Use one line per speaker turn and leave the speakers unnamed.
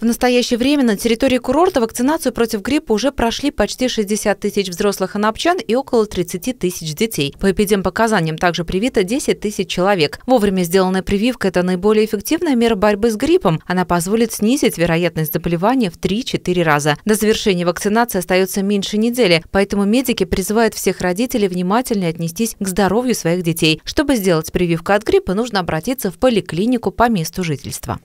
В настоящее время на территории курорта вакцинацию против гриппа уже прошли почти 60 тысяч взрослых анапчан и около 30 тысяч детей. По эпидемпоказаниям также привито 10 тысяч человек. Вовремя сделанная прививка – это наиболее эффективная мера борьбы с гриппом. Она позволит снизить вероятность заболевания в 3-4 раза. До завершения вакцинации остается меньше недели, поэтому медики призывают всех родителей внимательно отнестись к здоровью своих детей. Чтобы сделать прививку от гриппа, нужно обратиться в поликлинику по месту жительства.